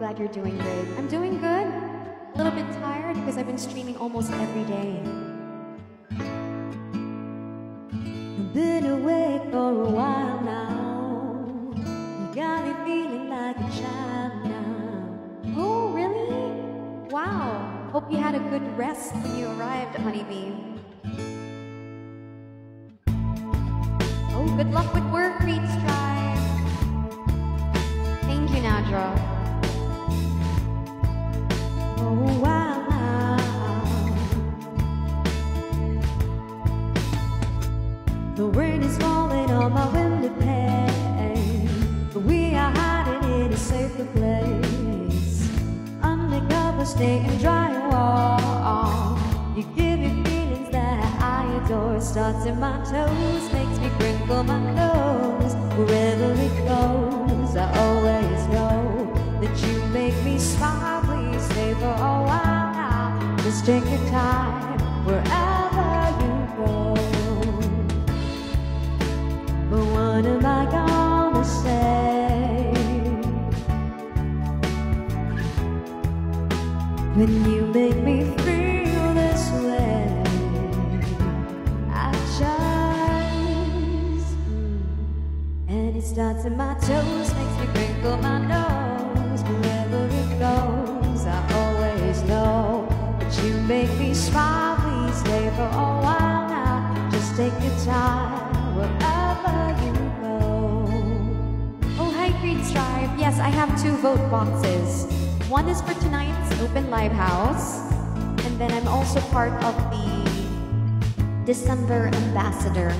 glad you're doing great. I'm doing good. A little bit tired because I've been streaming almost every day. I've been awake for a while now. You got me feeling like a child now. Oh, really? Wow. Hope you had a good rest when you arrived, Honeybee. Oh, good luck with work, Reed The rain is falling on my window pane. We are hiding in a safer place. Undercover, staying dry and warm. You give me feelings that I adore. Starts in my toes, makes me crinkle my nose. Wherever it goes, I always know that you make me smile. Please stay for a while now. Just take your time wherever what am I gonna say when you make me feel this way? I just, and it starts in my toes, makes me crinkle my nose. Wherever it goes, I always know that you make me smile. Please stay for a while now. Just take your time Strive. Yes, I have two vote boxes. One is for tonight's open live house, and then I'm also part of the December ambassador.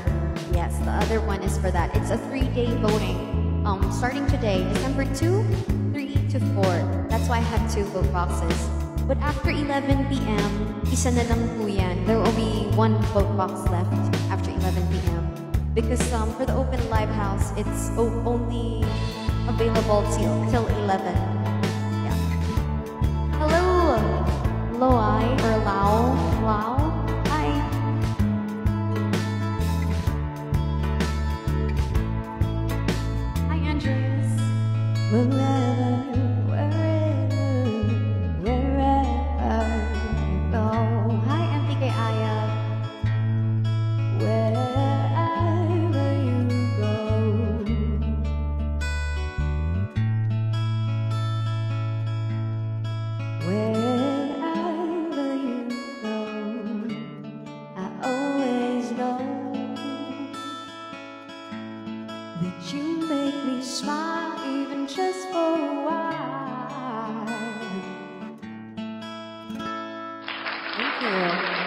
Yes, the other one is for that. It's a three-day voting. Um, starting today, December 2, 3 to 4. That's why I have two vote boxes. But after 11 p.m., isa na lang po yan. There will be one vote box left after 11 p.m. Because um, for the open live house, it's only available till, till 11. Yeah. Hello, Loai or Lao. Lao. Hi. Hi, Andres. Wherever, make me smile even just for a while. Thank you.